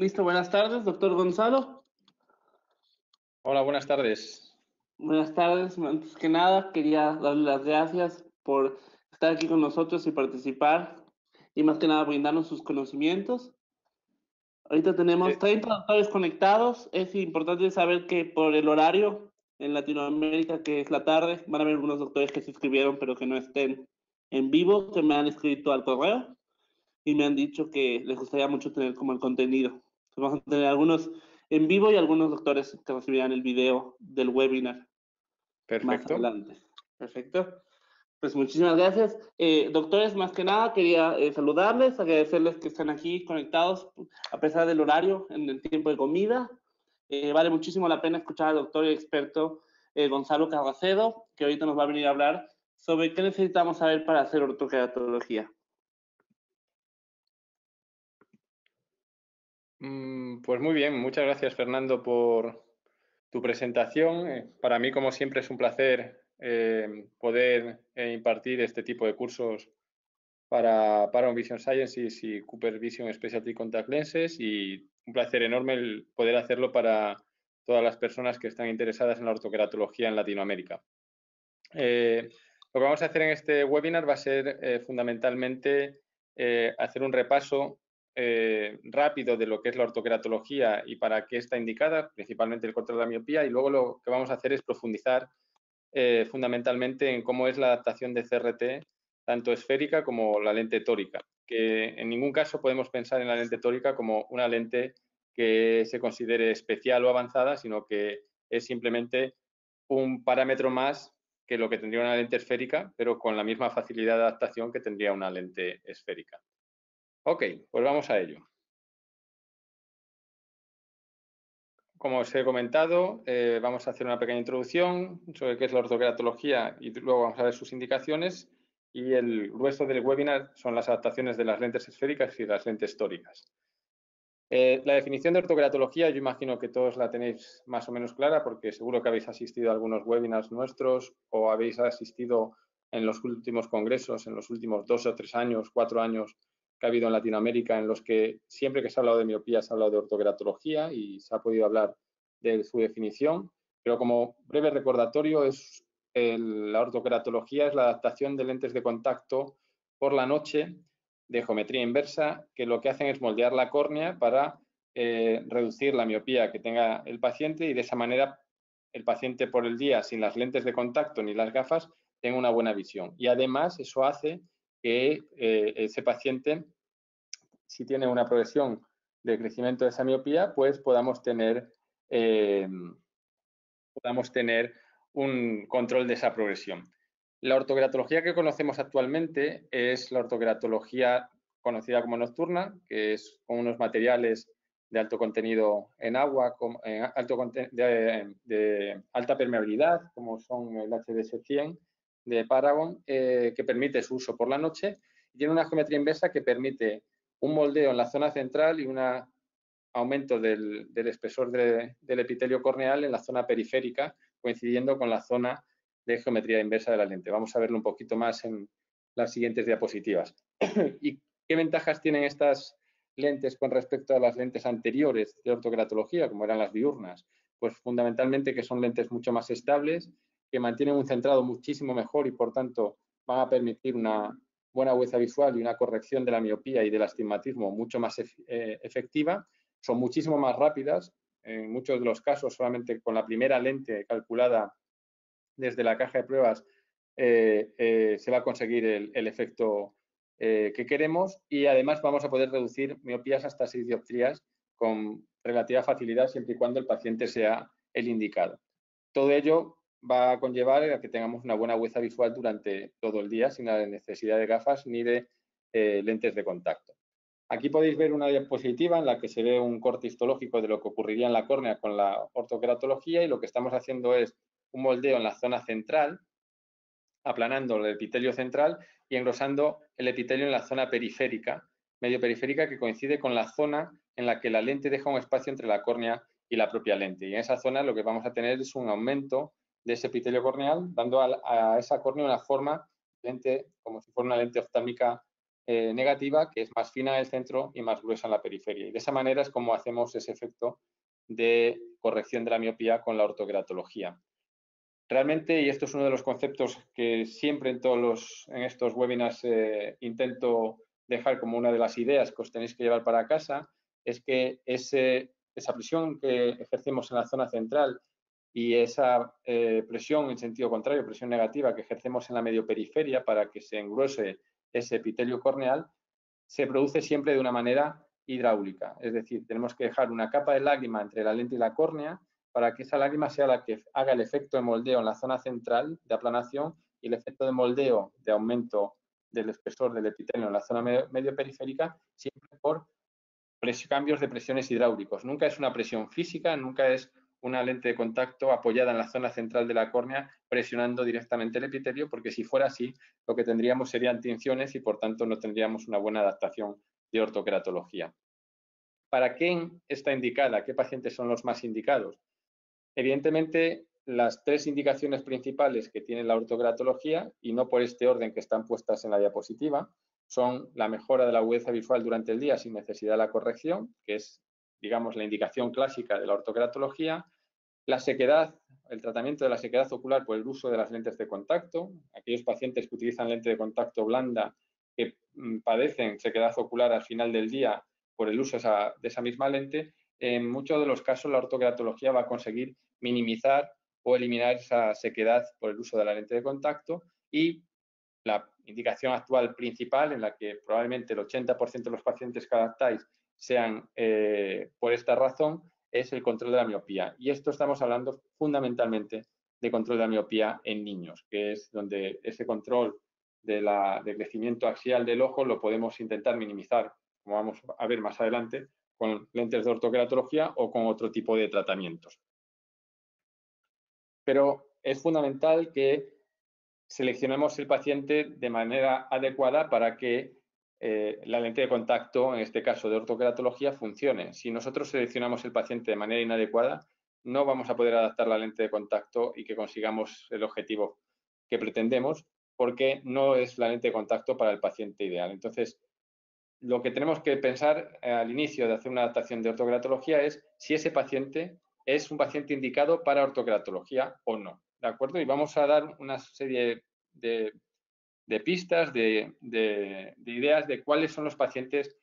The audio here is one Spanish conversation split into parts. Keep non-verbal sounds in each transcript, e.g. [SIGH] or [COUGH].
Listo, buenas tardes, doctor Gonzalo. Hola, buenas tardes. Buenas tardes. Antes que nada, quería darle las gracias por estar aquí con nosotros y participar y más que nada brindarnos sus conocimientos. Ahorita tenemos 30 doctores conectados. Es importante saber que por el horario en Latinoamérica, que es la tarde, van a haber algunos doctores que se inscribieron pero que no estén en vivo, que me han escrito al correo y me han dicho que les gustaría mucho tener como el contenido. Vamos a tener algunos en vivo y algunos doctores que recibirán el video del webinar. Perfecto. Más adelante. Perfecto. Pues muchísimas gracias. Eh, doctores, más que nada quería eh, saludarles, agradecerles que están aquí conectados a pesar del horario en el tiempo de comida. Eh, vale muchísimo la pena escuchar al doctor y experto Gonzalo Carracedo, que ahorita nos va a venir a hablar sobre qué necesitamos saber para hacer ortoqueratología. Pues muy bien, muchas gracias Fernando por tu presentación. Para mí, como siempre, es un placer eh, poder eh, impartir este tipo de cursos para, para Vision Sciences y Cooper Vision Specialty Contact Lenses y un placer enorme el poder hacerlo para todas las personas que están interesadas en la ortoqueratología en Latinoamérica. Eh, lo que vamos a hacer en este webinar va a ser fundamentalmente hacer un repaso rápido de lo que es la ortoqueratología y para qué está indicada, principalmente el control de la miopía, y luego lo que vamos a hacer es profundizar eh, fundamentalmente en cómo es la adaptación de CRT, tanto esférica como la lente tórica, que en ningún caso podemos pensar en la lente tórica como una lente que se considere especial o avanzada, sino que es simplemente un parámetro más que lo que tendría una lente esférica, pero con la misma facilidad de adaptación que tendría una lente esférica. Ok, pues vamos a ello. Como os he comentado, eh, vamos a hacer una pequeña introducción sobre qué es la ortoqueratología y luego vamos a ver sus indicaciones y el grueso del webinar son las adaptaciones de las lentes esféricas y las lentes tóricas. Eh, la definición de ortoqueratología yo imagino que todos la tenéis más o menos clara porque seguro que habéis asistido a algunos webinars nuestros o habéis asistido en los últimos congresos, en los últimos dos o tres años, cuatro años que ha habido en Latinoamérica en los que siempre que se ha hablado de miopía se ha hablado de ortoqueratología y se ha podido hablar de su definición, pero como breve recordatorio es la ortoqueratología es la adaptación de lentes de contacto por la noche de geometría inversa que lo que hacen es moldear la córnea para eh, reducir la miopía que tenga el paciente y de esa manera el paciente por el día sin las lentes de contacto ni las gafas tenga una buena visión. Y además eso hace que eh, ese paciente, si tiene una progresión de crecimiento de esa miopía, pues podamos tener, eh, podamos tener un control de esa progresión. La ortoqueratología que conocemos actualmente es la ortoqueratología conocida como nocturna, que es con unos materiales de alto contenido en agua, alto de, alta permeabilidad, como son el HDS 100, de Paragon eh, que permite su uso por la noche y tiene una geometría inversa que permite un moldeo en la zona central y un aumento del, espesor del epitelio corneal en la zona periférica, coincidiendo con la zona de geometría inversa de la lente. Vamos a verlo un poquito más en las siguientes diapositivas. [CLEARS THROAT] ¿Y qué ventajas tienen estas lentes con respecto a las lentes anteriores de ortogratología, como eran las diurnas? Pues fundamentalmente que son lentes mucho más estables, que mantienen un centrado muchísimo mejor y por tanto van a permitir una buena agudeza visual y una corrección de la miopía y del astigmatismo mucho más eh, efectiva. Son muchísimo más rápidas, en muchos de los casos solamente con la primera lente calculada desde la caja de pruebas eh, eh, se va a conseguir el, efecto que queremos y además vamos a poder reducir miopías hasta 6 dioptrías con relativa facilidad siempre y cuando el paciente sea el indicado. Todo ello va a conllevar a que tengamos una buena hueza visual durante todo el día sin la necesidad de gafas ni de eh, lentes de contacto. Aquí podéis ver una diapositiva en la que se ve un corte histológico de lo que ocurriría en la córnea con la ortoqueratología y lo que estamos haciendo es un moldeo en la zona central, aplanando el epitelio central y engrosando el epitelio en la zona periférica, medio periférica que coincide con la zona en la que la lente deja un espacio entre la córnea y la propia lente. Y en esa zona lo que vamos a tener es un aumento de ese epitelio corneal, dando a, esa córnea una forma lente, como si fuera una lente oftálmica eh, negativa, que es más fina en el centro y más gruesa en la periferia. Y de esa manera es como hacemos ese efecto de corrección de la miopía con la ortoqueratología. Realmente, y esto es uno de los conceptos que siempre en todos los, en estos webinars eh, intento dejar como una de las ideas que os tenéis que llevar para casa, es que ese, esa presión que ejercemos en la zona central y esa eh, presión en sentido contrario, presión negativa que ejercemos en la medioperiferia para que se engruese ese epitelio corneal, se produce siempre de una manera hidráulica. Es decir, tenemos que dejar una capa de lágrima entre la lente y la córnea para que esa lágrima sea la que haga el efecto de moldeo en la zona central de aplanación y el efecto de moldeo de aumento del espesor del epitelio en la zona medio, periférica, siempre por cambios de presiones hidráulicos. Nunca es una presión física, nunca es una lente de contacto apoyada en la zona central de la córnea presionando directamente el epitelio, porque si fuera así, lo que tendríamos serían tinciones y por tanto no tendríamos una buena adaptación de ortoqueratología. ¿Para quién está indicada? ¿Qué pacientes son los más indicados? Evidentemente, las tres indicaciones principales que tiene la ortogratología, y no por este orden que están puestas en la diapositiva, son la mejora de la agudeza visual durante el día sin necesidad de la corrección, que es, digamos, la indicación clásica de la ortogratología, la sequedad, el tratamiento de la sequedad ocular por el uso de las lentes de contacto, aquellos pacientes que utilizan lente de contacto blanda que mm, padecen sequedad ocular al final del día por el uso de esa misma lente, en muchos de los casos la ortogratología va a conseguir minimizar o eliminar esa sequedad por el uso de la lente de contacto y la indicación actual principal en la que probablemente el 80% de los pacientes que adaptáis sean eh, por esta razón es el control de la miopía. Y esto estamos hablando fundamentalmente de control de la miopía en niños, que es donde ese control de la, de crecimiento axial del ojo lo podemos intentar minimizar, como vamos a ver más adelante, con lentes de ortoqueratología o con otro tipo de tratamientos. Pero es fundamental que seleccionemos el paciente de manera adecuada para que eh, la lente de contacto, en este caso de ortoqueratología, funcione. Si nosotros seleccionamos el paciente de manera inadecuada, no vamos a poder adaptar la lente de contacto y que consigamos el objetivo que pretendemos, porque no es la lente de contacto para el paciente ideal. Entonces, lo que tenemos que pensar eh, al inicio de hacer una adaptación de ortogratología es si ese paciente es un paciente indicado para ortogratología o no. ¿De acuerdo? Y vamos a dar una serie de, pistas, de, ideas de cuáles son los pacientes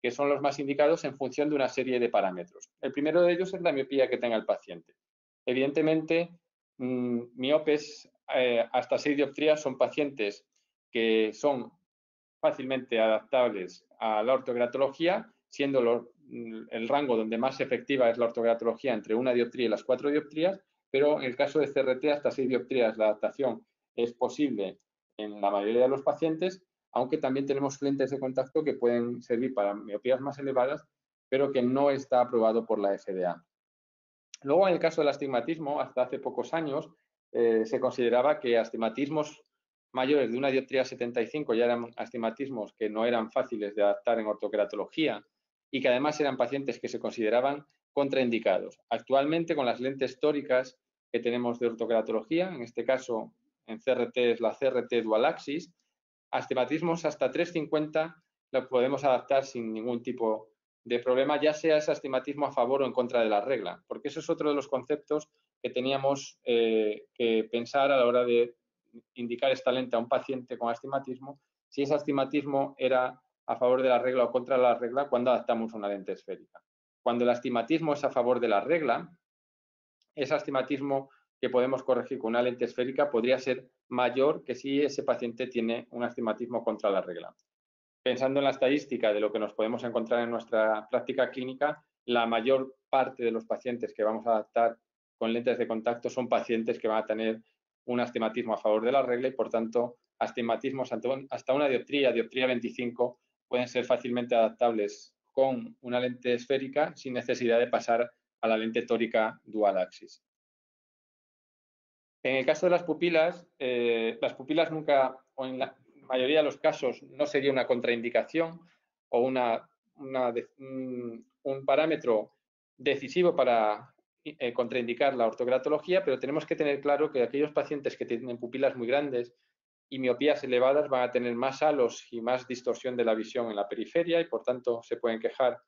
que son los más indicados en función de una serie de parámetros. El primero de ellos es la miopía que tenga el paciente. Evidentemente, mm, miopes eh, hasta 6 dioptrías son pacientes que son fácilmente adaptables a la ortogratología, siendo mm, el rango donde más efectiva es la ortogratología entre una dioptría y las cuatro dioptrías, pero en el caso de CRT hasta seis dioptrías la adaptación es posible en la mayoría de los pacientes, aunque también tenemos lentes de contacto que pueden servir para miopías más elevadas, pero que no está aprobado por la FDA. Luego, en el caso del astigmatismo, hasta hace pocos años eh, se consideraba que astigmatismos mayores de una dioptría 75 ya eran astigmatismos que no eran fáciles de adaptar en ortoqueratología y que además eran pacientes que se consideraban contraindicados. Actualmente, con las lentes tóricas que tenemos de ortoqueratología, en este caso en CRT es la CRT dual axis, astigmatismos hasta 350 lo podemos adaptar sin ningún tipo de problema, ya sea ese astigmatismo a favor o en contra de la regla, porque eso es otro de los conceptos que teníamos eh, que pensar a la hora de indicar esta lente a un paciente con astigmatismo, si ese astigmatismo era a favor de la regla o contra la regla cuando adaptamos una lente esférica. Cuando el astigmatismo es a favor de la regla, ese astigmatismo que podemos corregir con una lente esférica podría ser mayor que si ese paciente tiene un astigmatismo contra la regla. Pensando en la estadística de lo que nos podemos encontrar en nuestra práctica clínica, la mayor parte de los pacientes que vamos a adaptar con lentes de contacto son pacientes que van a tener un astigmatismo a favor de la regla y, por tanto, astigmatismos hasta una dioptría, dioptría 25, pueden ser fácilmente adaptables con una lente esférica sin necesidad de pasar a la lente tórica dual axis. En el caso de las pupilas, eh, las pupilas nunca, o en la mayoría de los casos, no sería una contraindicación o una, un parámetro decisivo para eh, contraindicar la ortogratología, pero tenemos que tener claro que aquellos pacientes que tienen pupilas muy grandes y miopías elevadas van a tener más halos y más distorsión de la visión en la periferia y por tanto se pueden quejar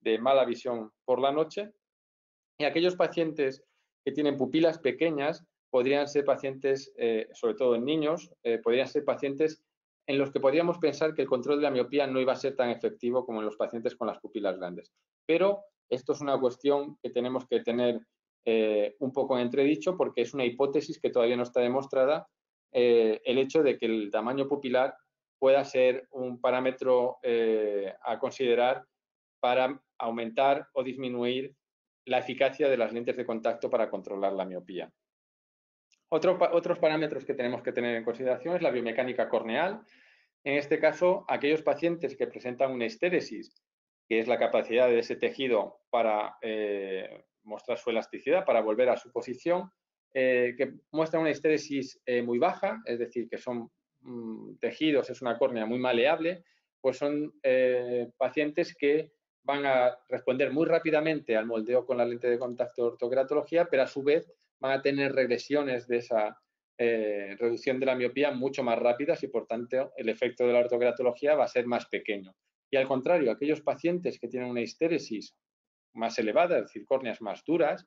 de mala visión por la noche. Y aquellos pacientes que tienen pupilas pequeñas podrían ser pacientes, eh, sobre todo en niños, eh, podrían ser pacientes en los que podríamos pensar que el control de la miopía no iba a ser tan efectivo como en los pacientes con las pupilas grandes. Pero esto es una cuestión que tenemos que tener eh, un poco en entredicho porque es una hipótesis que todavía no está demostrada el hecho de que el tamaño pupilar pueda ser un parámetro a considerar para aumentar o disminuir la eficacia de las lentes de contacto para controlar la miopía. Otros parámetros que tenemos que tener en consideración es la biomecánica corneal. En este caso, aquellos pacientes que presentan una estéresis, que es la capacidad de ese tejido para eh, mostrar su elasticidad, para volver a su posición, eh, que muestra una estéresis eh, muy baja, es decir, que son mm, tejidos, es una córnea muy maleable, pues son pacientes que van a responder muy rápidamente al moldeo con la lente de contacto de ortogratología, pero a su vez van a tener regresiones de esa reducción de la miopía mucho más rápidas y por tanto el efecto de la ortogratología va a ser más pequeño. Y al contrario, aquellos pacientes que tienen una estéresis más elevada, es decir, córneas más duras,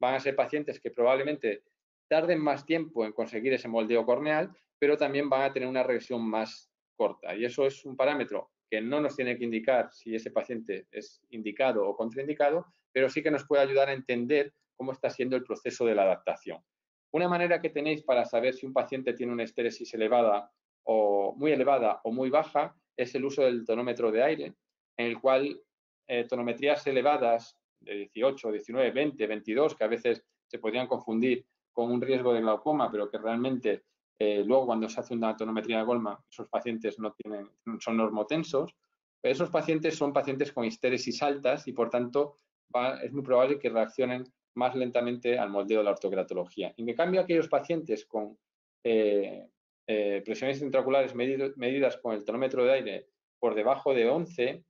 van a ser pacientes que probablemente tarden más tiempo en conseguir ese moldeo corneal, pero también van a tener una regresión más corta. Y eso es un parámetro que no nos tiene que indicar si ese paciente es indicado o contraindicado, pero sí que nos puede ayudar a entender cómo está siendo el proceso de la adaptación. Una manera que tenéis para saber si un paciente tiene una estéresis elevada o muy elevada o muy baja es el uso del tonómetro de aire, en el cual eh, tonometrías elevadas de 18, 19, 20, 22, que a veces se podrían confundir con un riesgo de glaucoma, pero que realmente eh, luego cuando se hace una tonometría de Goldman, esos pacientes no tienen, son normotensos. Esos pacientes son pacientes con histéresis altas y por tanto es muy probable que reaccionen más lentamente al moldeo de la ortogratología. En cambio, aquellos pacientes con eh, eh, presiones intraoculares medidas con el tonómetro de aire por debajo de 11,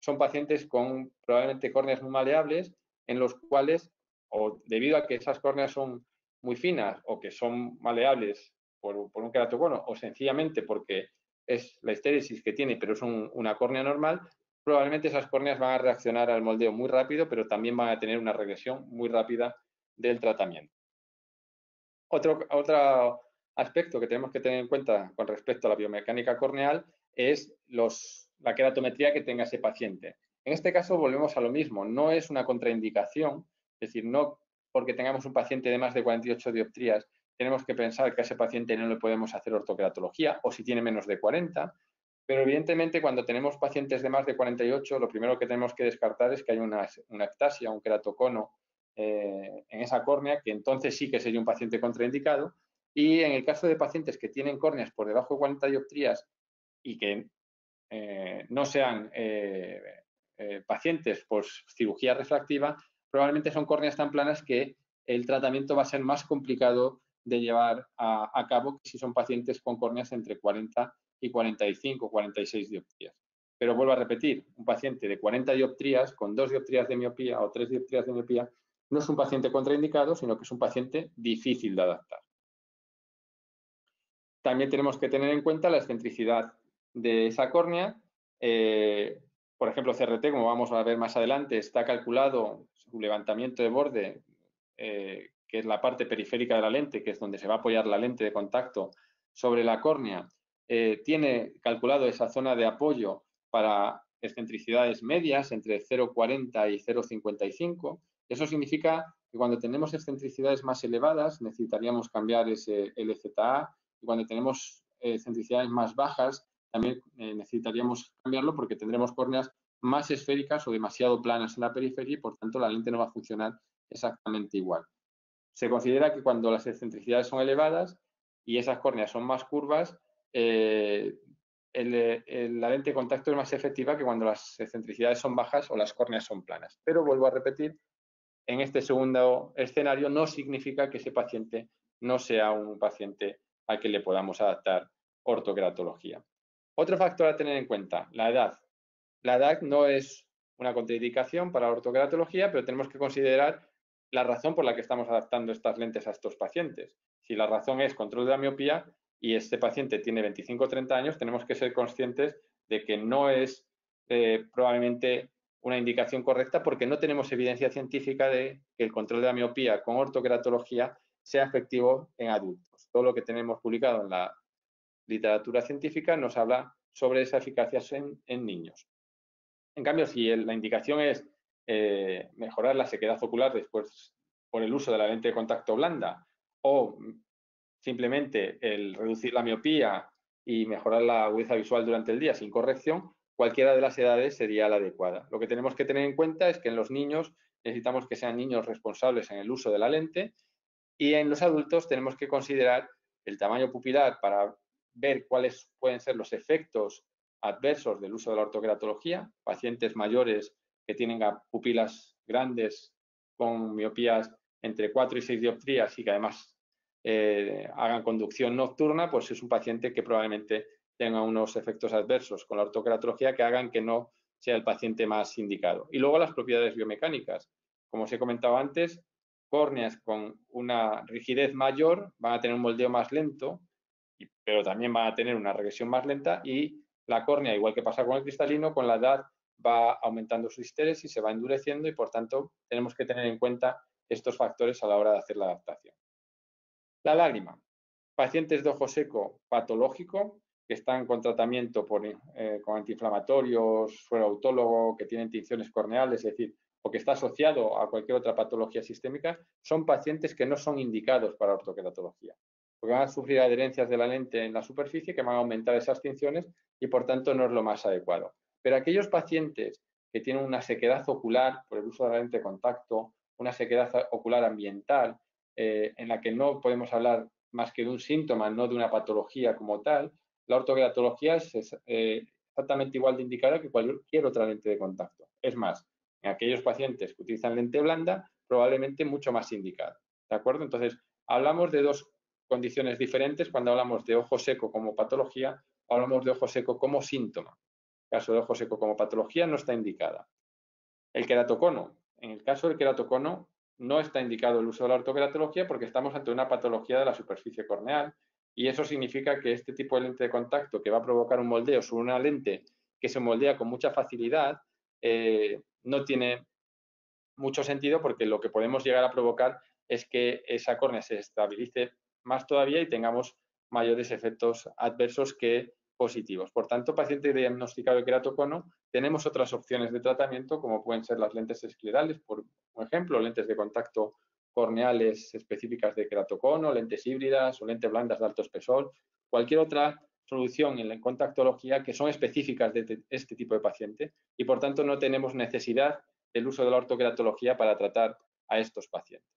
son pacientes con probablemente córneas muy maleables en los cuales, o debido a que esas córneas son muy finas o que son maleables por, un queratocono o sencillamente porque es la estéresis que tiene, pero es una córnea normal, probablemente esas córneas van a reaccionar al moldeo muy rápido, pero también van a tener una regresión muy rápida del tratamiento. Otro, otro aspecto que tenemos que tener en cuenta con respecto a la biomecánica corneal es los, la queratometría que tenga ese paciente. En este caso volvemos a lo mismo, no es una contraindicación, es decir, no porque tengamos un paciente de más de 48 dioptrías tenemos que pensar que a ese paciente no le podemos hacer ortocratología o si tiene menos de 40, pero evidentemente cuando tenemos pacientes de más de 48 lo primero que tenemos que descartar es que hay una, una ectasia, un queratocono eh, en esa córnea, que entonces sí que sería un paciente contraindicado. Y en el caso de pacientes que tienen córneas por debajo de 40 dioptrías y que eh, no sean eh, eh, pacientes por cirugía refractiva, probablemente son córneas tan planas que el tratamiento va a ser más complicado de llevar a, cabo que si son pacientes con córneas entre 40 y 45, 46 dioptrías. Pero vuelvo a repetir, un paciente de 40 dioptrías con dos dioptrías de miopía o tres dioptrías de miopía no es un paciente contraindicado, sino que es un paciente difícil de adaptar. También tenemos que tener en cuenta la excentricidad de esa córnea. Eh, por ejemplo, CRT, como vamos a ver más adelante, está calculado su levantamiento de borde, eh, que es la parte periférica de la lente, que es donde se va a apoyar la lente de contacto sobre la córnea. Eh, tiene calculado esa zona de apoyo para excentricidades medias entre 0,40 y 0,55. Eso significa que cuando tenemos excentricidades más elevadas necesitaríamos cambiar ese LZA y cuando tenemos excentricidades más bajas también eh, necesitaríamos cambiarlo porque tendremos córneas más esféricas o demasiado planas en la periferia y por tanto la lente no va a funcionar exactamente igual. Se considera que cuando las excentricidades son elevadas y esas córneas son más curvas, eh, la lente de contacto es más efectiva que cuando las excentricidades son bajas o las córneas son planas. Pero vuelvo a repetir, en este segundo escenario no significa que ese paciente no sea un paciente al que le podamos adaptar ortogratología. Otro factor a tener en cuenta, la edad. La edad no es una contraindicación para la ortogratología, pero tenemos que considerar la razón por la que estamos adaptando estas lentes a estos pacientes. Si la razón es control de la miopía, y este paciente tiene 25 o 30 años, tenemos que ser conscientes de que no es eh, probablemente una indicación correcta porque no tenemos evidencia científica de que el control de la miopía con ortoqueratología sea efectivo en adultos. Todo lo que tenemos publicado en la literatura científica nos habla sobre esa eficacia en, niños. En cambio, si la indicación es eh, mejorar la sequedad ocular después por el uso de la lente de contacto blanda o simplemente el reducir la miopía y mejorar la agudeza visual durante el día sin corrección, cualquiera de las edades sería la adecuada. Lo que tenemos que tener en cuenta es que en los niños necesitamos que sean niños responsables en el uso de la lente y en los adultos tenemos que considerar el tamaño pupilar para ver cuáles pueden ser los efectos adversos del uso de la ortoqueratología, pacientes mayores que tienen pupilas grandes con miopías entre 4 y 6 dioptrías y que además eh, hagan conducción nocturna, pues es un paciente que probablemente tenga unos efectos adversos con la ortoqueratología que hagan que no sea el paciente más indicado. Y luego las propiedades biomecánicas. Como os he comentado antes, córneas con una rigidez mayor van a tener un moldeo más lento, pero también van a tener una regresión más lenta y la córnea, igual que pasa con el cristalino, con la edad va aumentando su histéresis, se va endureciendo y por tanto tenemos que tener en cuenta estos factores a la hora de hacer la adaptación. La lágrima. Pacientes de ojo seco patológico que están con tratamiento eh, con antiinflamatorios, suero autólogo, que tienen tinciones corneales, es decir, o que está asociado a cualquier otra patología sistémica, son pacientes que no son indicados para ortoqueratología, porque van a sufrir adherencias de la lente en la superficie que van a aumentar esas tinciones y por tanto no es lo más adecuado. Pero aquellos pacientes que tienen una sequedad ocular por el uso de la lente de contacto, una sequedad ocular ambiental, eh, en la que no podemos hablar más que de un síntoma, no de una patología como tal, la ortoqueratología es eh, exactamente igual de indicada que cualquier otra lente de contacto. Es más, en aquellos pacientes que utilizan lente blanda, probablemente mucho más indicada. ¿De acuerdo? Entonces, hablamos de dos condiciones diferentes cuando hablamos de ojo seco como patología, hablamos de ojo seco como síntoma. El caso de ojo seco como patología no está indicada. El queratocono. En el caso del queratocono no está indicado el uso de la ortoqueratología porque estamos ante una patología de la superficie corneal y eso significa que este tipo de lente de contacto que va a provocar un moldeo sobre una lente que se moldea con mucha facilidad, eh, no tiene mucho sentido porque lo que podemos llegar a provocar es que esa córnea se estabilice más todavía y tengamos mayores efectos adversos que positivos. Por tanto, paciente diagnosticado de queratocono, tenemos otras opciones de tratamiento como pueden ser las lentes esclerales, por ejemplo, lentes de contacto corneales específicas de queratocono, lentes híbridas o lentes blandas de alto espesor, cualquier otra solución en la contactología que son específicas de este tipo de paciente y por tanto no tenemos necesidad del uso de la ortoqueratología para tratar a estos pacientes.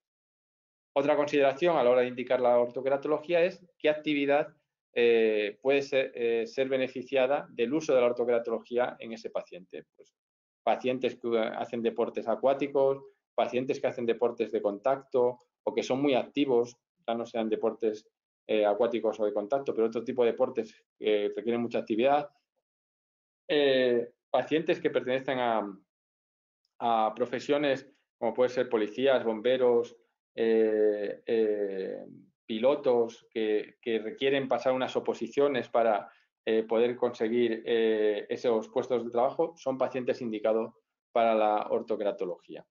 Otra consideración a la hora de indicar la ortoqueratología es qué actividad eh, puede ser, eh, ser, beneficiada del uso de la ortoqueratología en ese paciente. Pues, pacientes que hacen deportes acuáticos, pacientes que hacen deportes de contacto o que son muy activos, ya no sean deportes eh, acuáticos o de contacto, pero otro tipo de deportes que requieren mucha actividad. Eh, pacientes que pertenecen a, profesiones como pueden ser policías, bomberos, eh, pilotos que, que, requieren pasar unas oposiciones para poder conseguir esos puestos de trabajo, son pacientes indicados para la ortocratología.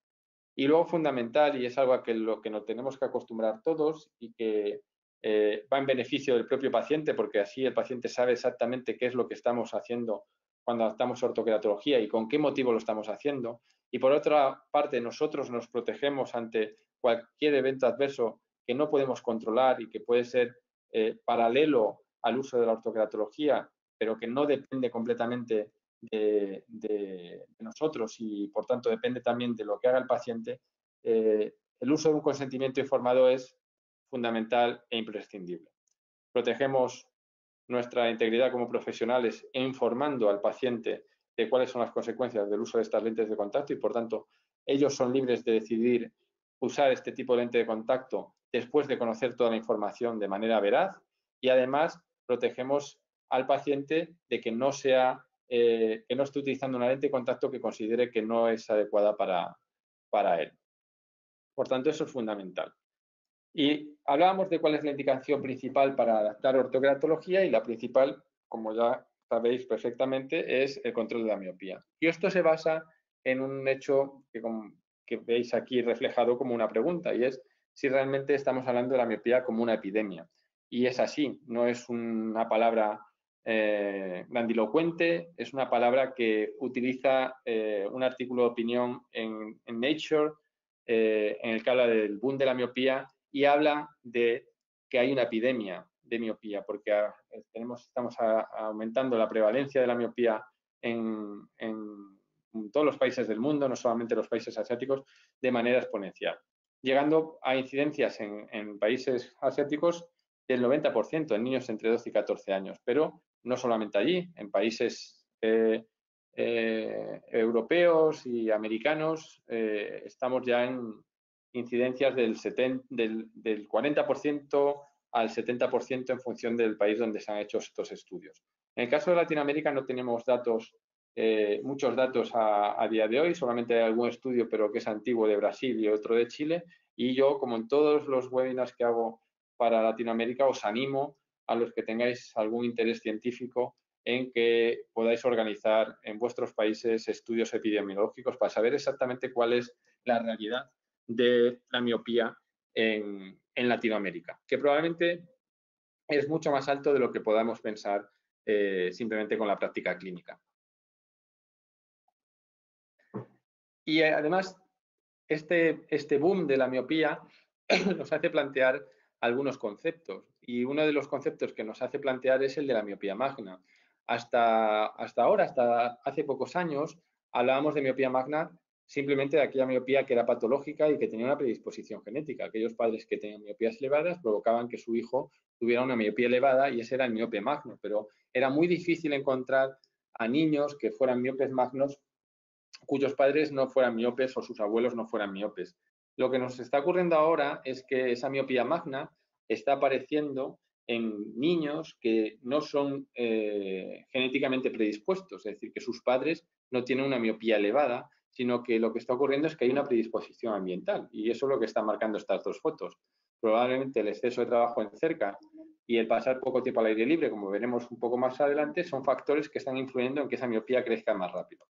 Y luego fundamental, y es algo a que lo que nos tenemos que acostumbrar todos y que eh, va en beneficio del propio paciente, porque así el paciente sabe exactamente qué es lo que estamos haciendo cuando adaptamos ortoqueratología y con qué motivo lo estamos haciendo. Y por otra parte, nosotros nos protegemos ante cualquier evento adverso que no podemos controlar y que puede ser eh, paralelo al uso de la ortoqueratología, pero que no depende completamente de, nosotros y por tanto depende también de lo que haga el paciente, eh, el uso de un consentimiento informado es fundamental e imprescindible. Protegemos nuestra integridad como profesionales informando al paciente de cuáles son las consecuencias del uso de estas lentes de contacto y por tanto ellos son libres de decidir usar este tipo de lente de contacto después de conocer toda la información de manera veraz y además protegemos al paciente de que no sea eh, que no esté utilizando una lente de contacto que considere que no es adecuada para, para él. Por tanto, eso es fundamental. Y hablábamos de cuál es la indicación principal para adaptar ortokeratología y la principal, como ya sabéis perfectamente, es el control de la miopía. Y esto se basa en un hecho que veis aquí reflejado como una pregunta y es si realmente estamos hablando de la miopía como una epidemia. Y es así, no es una palabra eh, grandilocuente, es una palabra que utiliza eh, un artículo de opinión en, Nature, eh, en el que habla del boom de la miopía y habla de que hay una epidemia de miopía, porque ah, tenemos, estamos aumentando la prevalencia de la miopía en, todos los países del mundo, no solamente los países asiáticos, de manera exponencial, llegando a incidencias en, países asiáticos del 90% en niños entre 12 y 14 años, pero no solamente allí, en países eh, eh, europeos y americanos eh, estamos ya en incidencias del, del, 40% al 70% en función del país donde se han hecho estos estudios. En el caso de Latinoamérica no tenemos datos, muchos datos a, día de hoy, solamente hay algún estudio, pero que es antiguo de Brasil y otro de Chile. Y yo, como en todos los webinars que hago para Latinoamérica, os animo a los que tengáis algún interés científico en que podáis organizar en vuestros países estudios epidemiológicos para saber exactamente cuál es la realidad de la miopía en, Latinoamérica, que probablemente es mucho más alto de lo que podamos pensar eh, simplemente con la práctica clínica. Y eh, además, este, este boom de la miopía [CLEARS THROAT] nos hace plantear algunos conceptos. Y uno de los conceptos que nos hace plantear es el de la miopía magna. Hasta, hasta ahora, hasta hace pocos años, hablábamos de miopía magna simplemente de aquella miopía que era patológica y que tenía una predisposición genética. Aquellos padres que tenían miopías elevadas provocaban que su hijo tuviera una miopía elevada y ese era el miope magno, pero era muy difícil encontrar a niños que fueran miopes magnos cuyos padres no fueran miopes o sus abuelos no fueran miopes. Lo que nos está ocurriendo ahora es que esa miopía magna está apareciendo en niños que no son eh, genéticamente predispuestos, es decir, que sus padres no tienen una miopía elevada, sino que lo que está ocurriendo es que hay una predisposición ambiental y eso es lo que están marcando estas dos fotos. Probablemente el exceso de trabajo en cerca y el pasar poco tiempo al aire libre, como veremos un poco más adelante, son factores que están influyendo en que esa miopía crezca más rápido.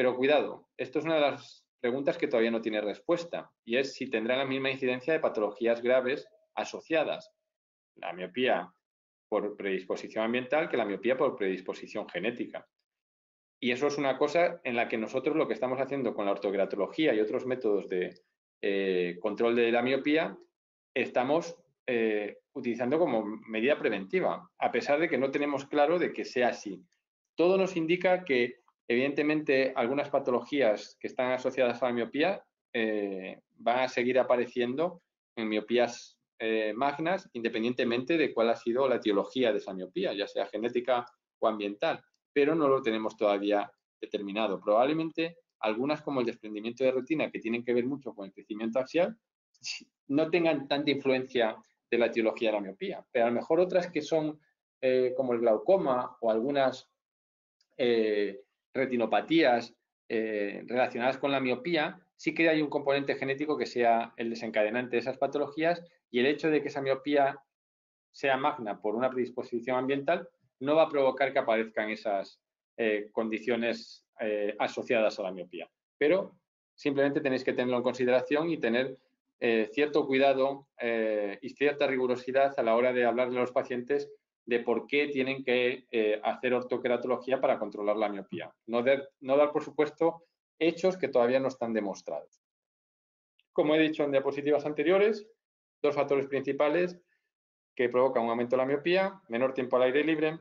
Pero cuidado, esto es una de las preguntas que todavía no tiene respuesta y es si tendrán la misma incidencia de patologías graves asociadas, la miopía por predisposición ambiental que la miopía por predisposición genética. Y eso es una cosa en la que nosotros lo que estamos haciendo con la ortogratología y otros métodos de eh, control de la miopía, estamos eh, utilizando como medida preventiva, a pesar de que no tenemos claro de que sea así. Todo nos indica que Evidentemente, algunas patologías que están asociadas a la miopía eh, van a seguir apareciendo en miopías eh, magnas, independientemente de cuál ha sido la etiología de esa miopía, ya sea genética o ambiental, pero no lo tenemos todavía determinado. Probablemente algunas como el desprendimiento de retina, que tienen que ver mucho con el crecimiento axial, no tengan tanta influencia de la etiología de la miopía, pero a lo mejor otras que son eh, como el glaucoma o algunas retinopatías eh, relacionadas con la miopía, sí que hay un componente genético que sea el desencadenante de esas patologías y el hecho de que esa miopía sea magna por una predisposición ambiental no va a provocar que aparezcan esas eh, condiciones eh, asociadas a la miopía. Pero simplemente tenéis que tenerlo en consideración y tener cierto cuidado y cierta rigurosidad a la hora de hablar de los pacientes de por qué tienen que eh, hacer ortoqueratología para controlar la miopía. No, no dar, por supuesto, hechos que todavía no están demostrados. Como he dicho en diapositivas anteriores, dos factores principales que provocan un aumento de la miopía, menor tiempo al aire libre,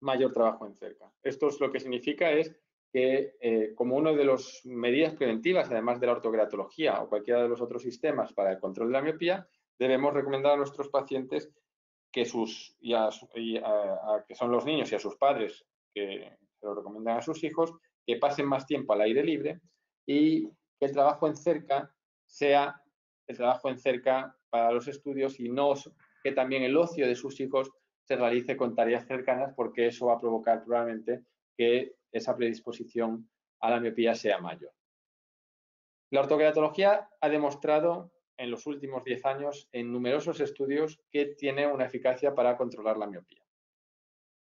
mayor trabajo en cerca. Esto es lo que significa es que eh, como una de las medidas preventivas, además de la ortoqueratología o cualquiera de los otros sistemas para el control de la miopía, debemos recomendar a nuestros pacientes que sus que son los niños y a sus padres que lo recomiendan a sus hijos que pasen más tiempo al aire libre y que el trabajo en cerca sea el trabajo en cerca para los estudios y no que también el ocio de sus hijos se realice con tareas cercanas porque eso va a provocar probablemente que esa predisposición a la miopía sea mayor. La ortoqueratología ha demostrado en los últimos 10 años en numerosos estudios que tiene una eficacia para controlar la miopía.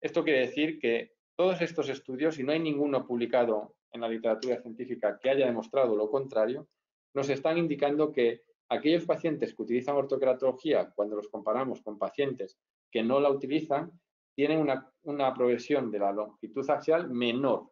Esto quiere decir que todos estos estudios, y no hay ninguno publicado en la literatura científica que haya demostrado lo contrario, nos están indicando que aquellos pacientes que utilizan ortoqueratología, cuando los comparamos con pacientes que no la utilizan, tienen una, una progresión de la longitud axial menor.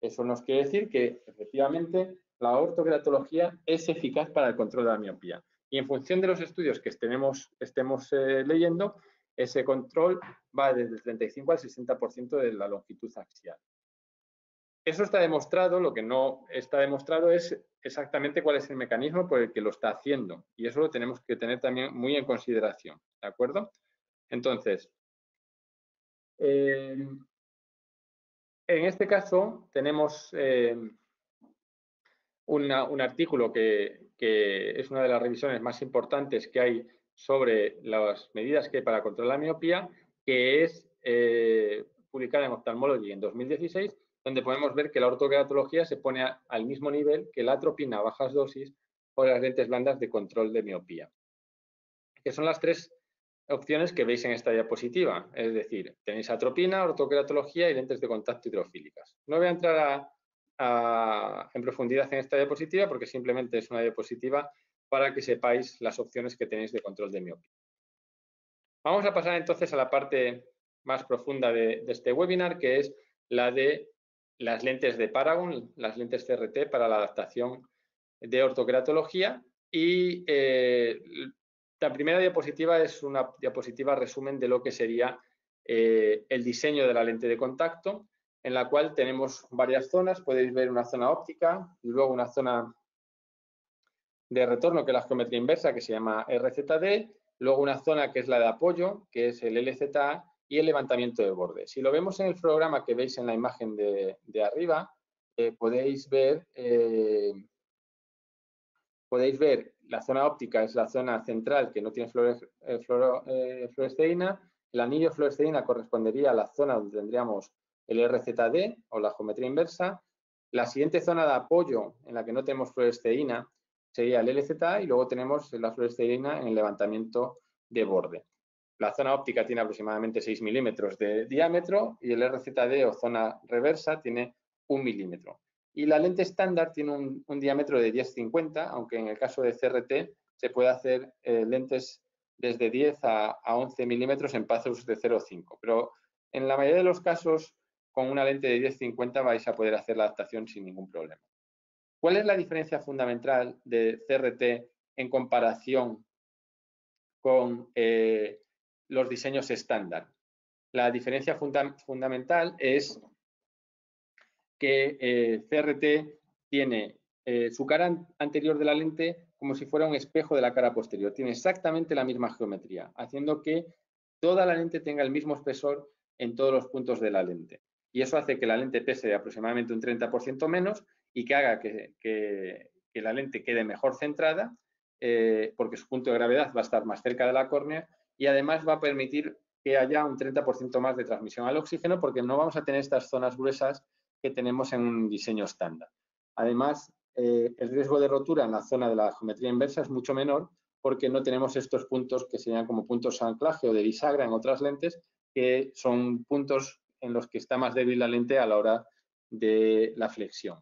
Eso nos quiere decir que efectivamente la ortoqueratología es eficaz para el control de la miopía. Y en función de los estudios que estemos, estemos eh, leyendo, ese control va desde el 35 al 60% de la longitud axial. Eso está demostrado, lo que no está demostrado es exactamente cuál es el mecanismo por el que lo está haciendo. Y eso lo tenemos que tener también muy en consideración, ¿de acuerdo? Entonces, eh, en este caso tenemos eh, un artículo que, es una de las revisiones más importantes que hay sobre las medidas que hay para controlar la miopía, que es eh, publicada en Ophthalmology en 2016, donde podemos ver que la ortoqueratología se pone al mismo nivel que la atropina a bajas dosis o las lentes blandas de control de miopía, que son las tres opciones que veis en esta diapositiva. Es decir, tenéis atropina, ortoqueratología y lentes de contacto hidrofílicas. No voy a entrar a, en profundidad en esta diapositiva porque simplemente es una diapositiva para que sepáis las opciones que tenéis de control de miopía. Vamos a pasar entonces a la parte más profunda de, este webinar, que es la de las lentes de Paragon, las lentes CRT para la adaptación de ortocratología. Y eh, la primera diapositiva es una diapositiva resumen de lo que sería eh, el diseño de la lente de contacto en la cual tenemos varias zonas. Podéis ver una zona óptica y luego una zona de retorno, que es la geometría inversa, que se llama RZD, luego una zona que es la de apoyo, que es el LZA, y el levantamiento de borde. Si lo vemos en el programa que veis en la imagen de, arriba, eh, podéis ver eh, podéis ver la zona óptica es la zona central que no tiene eh, fluoresceína. El anillo fluoresceína correspondería a la zona donde tendríamos el RZD o la geometría inversa. La siguiente zona de apoyo en la que no tenemos fluoresceína sería el LZA y luego tenemos la fluoresceína en el levantamiento de borde. La zona óptica tiene aproximadamente 6 milímetros de diámetro y el RZD o zona reversa tiene 1 milímetro. Y la lente estándar tiene un, diámetro de 10-50, aunque en el caso de CRT se puede hacer eh, lentes desde 10 a, a 11 milímetros en pasos de 0,5. Pero en la mayoría de los casos con una lente de 10-50 vais a poder hacer la adaptación sin ningún problema. ¿Cuál es la diferencia fundamental de CRT en comparación con eh, los diseños estándar? La diferencia fundamental es que eh, CRT tiene eh, su cara anterior de la lente como si fuera un espejo de la cara posterior. Tiene exactamente la misma geometría, haciendo que toda la lente tenga el mismo espesor en todos los puntos de la lente y eso hace que la lente pese aproximadamente un 30% menos y que haga que, la lente quede mejor centrada eh, porque su punto de gravedad va a estar más cerca de la córnea y además va a permitir que haya un 30% más de transmisión al oxígeno porque no vamos a tener estas zonas gruesas que tenemos en un diseño estándar. Además, eh, el riesgo de rotura en la zona de la geometría inversa es mucho menor porque no tenemos estos puntos que serían como puntos de anclaje o de bisagra en otras lentes, que son puntos en los que está más débil la lente a la hora de la flexión.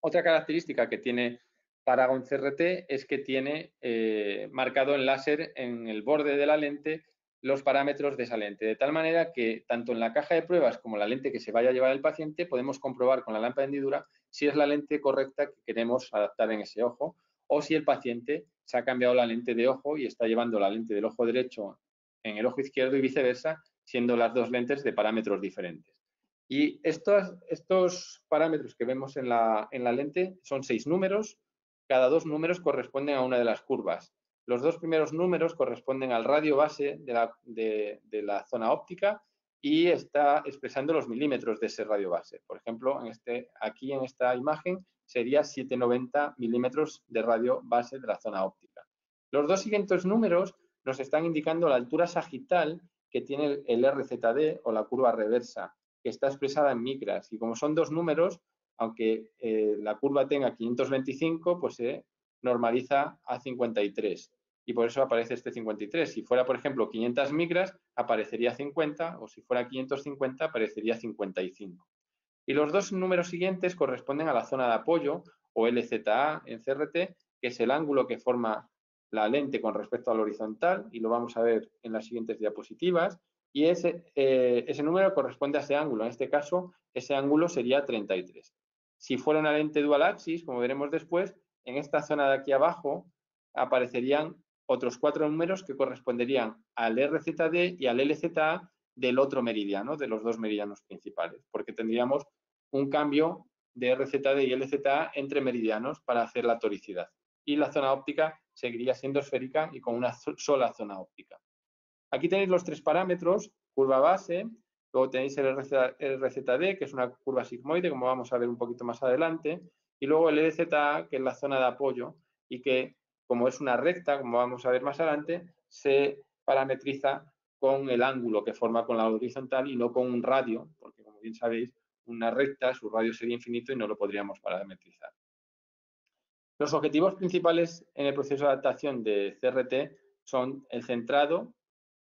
Otra característica que tiene Paragon CRT es que tiene eh, marcado en láser en el borde de la lente los parámetros de esa lente, de tal manera que tanto en la caja de pruebas como la lente que se vaya a llevar el paciente podemos comprobar con la lámpara de hendidura si es la lente correcta que queremos adaptar en ese ojo o si el paciente se ha cambiado la lente de ojo y está llevando la lente del ojo derecho en el ojo izquierdo y viceversa siendo las dos lentes de parámetros diferentes. Y estos, estos parámetros que vemos en la, en la lente son seis números, cada dos números corresponden a una de las curvas. Los dos primeros números corresponden al radio base de la, de, la, zona óptica y está expresando los milímetros de ese radio base. Por ejemplo, en este, aquí en esta imagen sería 790 milímetros de radio base de la zona óptica. Los dos siguientes números nos están indicando la altura sagital que tiene el RZD o la curva reversa, que está expresada en micras. Y como son dos números, aunque eh, la curva tenga 525, pues eh, normaliza a 53 y por eso aparece este 53. Si fuera, por ejemplo, 500 micras, aparecería 50 o si fuera 550, aparecería 55. Y los dos números siguientes corresponden a la zona de apoyo o LZA en CRT, que es el ángulo que forma la lente con respecto al horizontal y lo vamos a ver en las siguientes diapositivas. Y ese, eh, ese número corresponde a ese ángulo. En este caso, ese ángulo sería 33. Si fuera una lente dual axis, como veremos después, en esta zona de aquí abajo aparecerían otros cuatro números que corresponderían al RZD y al LZA del otro meridiano, de los dos meridianos principales, porque tendríamos un cambio de RZD y LZA entre meridianos para hacer la toricidad. Y la zona óptica seguiría siendo esférica y con una sola zona óptica. Aquí tenéis los tres parámetros, curva base, luego tenéis el RZD, que es una curva sigmoide, como vamos a ver un poquito más adelante, y luego el LZA, que es la zona de apoyo y que, como es una recta, como vamos a ver más adelante, se parametriza con el ángulo que forma con la horizontal y no con un radio, porque como bien sabéis, una recta, su radio sería infinito y no lo podríamos parametrizar. Los objetivos principales en el proceso de adaptación de CRT son el centrado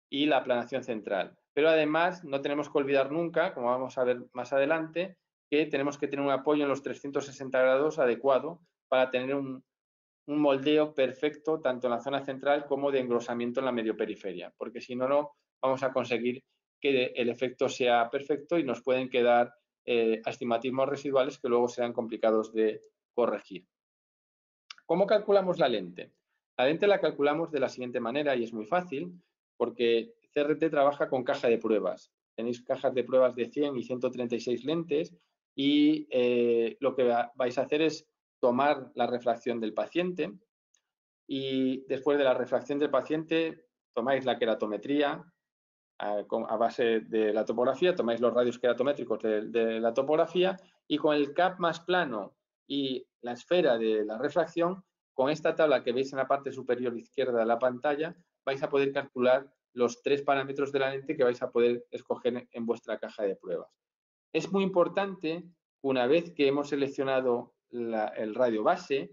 y la aplanación central. Pero además no tenemos que olvidar nunca, como vamos a ver más adelante, que tenemos que tener un apoyo en los 360 grados adecuado para tener un, un moldeo perfecto tanto en la zona central como de engrosamiento en la medioperiferia, porque si no, no vamos a conseguir que el efecto sea perfecto y nos pueden quedar eh, residuales que luego sean complicados de corregir. ¿Cómo calculamos la lente? La lente la calculamos de la siguiente manera y es muy fácil porque CRT trabaja con caja de pruebas. Tenéis cajas de pruebas de 100 y 136 lentes y eh, lo que vais a hacer es tomar la refracción del paciente y después de la refracción del paciente tomáis la queratometría, a, base de la topografía, tomáis los radios queratométricos de, la topografía y con el cap más plano y la esfera de la refracción, con esta tabla que veis en la parte superior izquierda de la pantalla, vais a poder calcular los tres parámetros de la lente que vais a poder escoger en vuestra caja de pruebas. Es muy importante una vez que hemos seleccionado el radio base,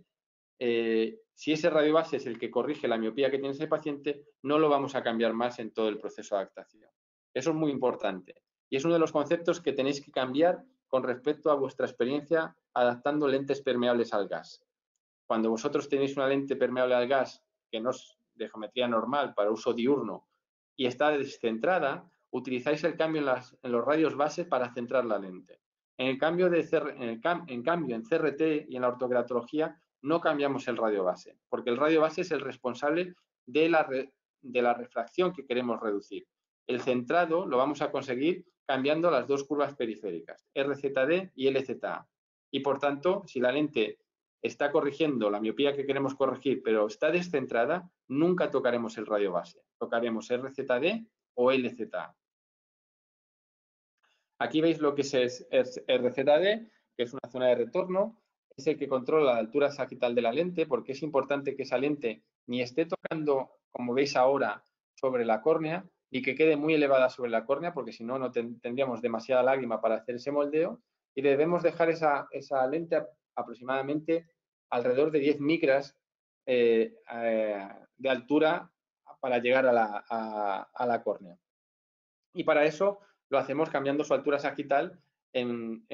eh, si ese radio base es el que corrige la miopía que tiene ese paciente, no lo vamos a cambiar más en todo el proceso de adaptación. Eso es muy importante. Y es uno de los conceptos que tenéis que cambiar con respecto a vuestra experiencia adaptando lentes permeables al gas. Cuando vosotros tenéis una lente permeable al gas que no es de geometría normal para uso diurno y está descentrada, utilizáis el cambio en, los radios base para centrar la lente. En, el cambio de en, cambio, en CRT y en la ortogratología no cambiamos el radio base, porque el radio base es el responsable de la, de la refracción que queremos reducir. El centrado lo vamos a conseguir cambiando las dos curvas periféricas, RZD y LZA. Y por tanto, si la lente está corrigiendo la miopía que queremos corregir, pero está descentrada, nunca tocaremos el radio base. Tocaremos RZD o LZA. Aquí veis lo que es RZD, que es una zona de retorno, es el que controla la altura sagital de la lente, porque es importante que esa lente ni esté tocando, como veis ahora, sobre la córnea, ni que quede muy elevada sobre la córnea, porque si no, no tendríamos demasiada lágrima para hacer ese moldeo, y debemos dejar esa, lente aproximadamente alrededor de 10 micras eh, eh, de altura para llegar a la, a la, córnea. Y para eso lo hacemos cambiando su altura sagital en,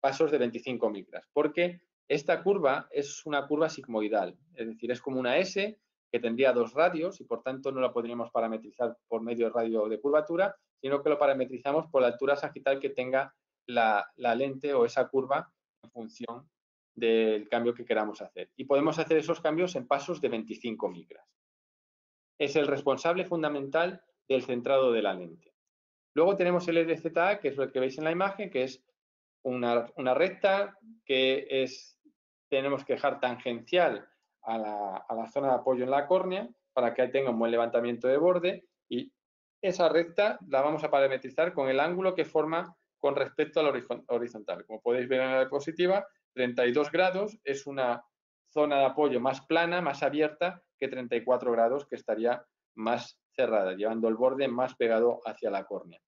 pasos de 25 micras, porque esta curva es una curva sigmoidal, es decir, es como una S que tendría dos radios y por tanto no la podríamos parametrizar por medio de radio de curvatura, sino que lo parametrizamos por la altura sagital que tenga la, lente o esa curva en función del cambio que queramos hacer. Y podemos hacer esos cambios en pasos de 25 micras. Es el responsable fundamental del centrado de la lente. Luego tenemos el LZA, que es lo que veis en la imagen, que es una, recta que es, tenemos que dejar tangencial a la, zona de apoyo en la córnea para que tenga un buen levantamiento de borde y esa recta la vamos a parametrizar con el ángulo que forma con respecto a la horizontal. Como podéis ver en la diapositiva, 32 grados es una zona de apoyo más plana, más abierta que 34 grados que estaría más cerrada, llevando el borde más pegado hacia la córnea.